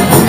Yung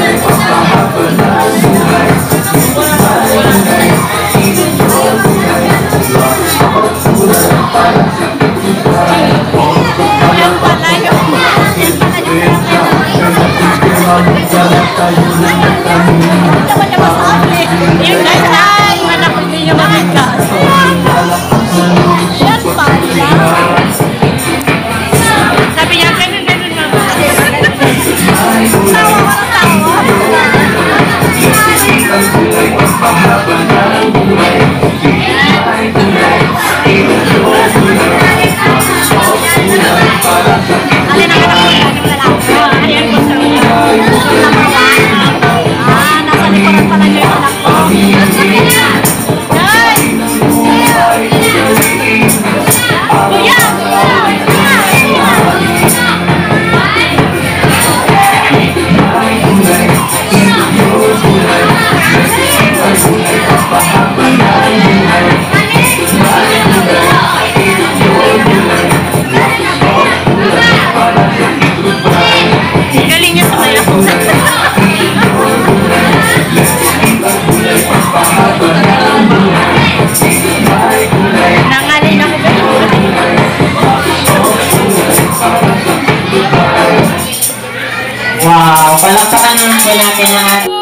Wow, palakpakan po natin ang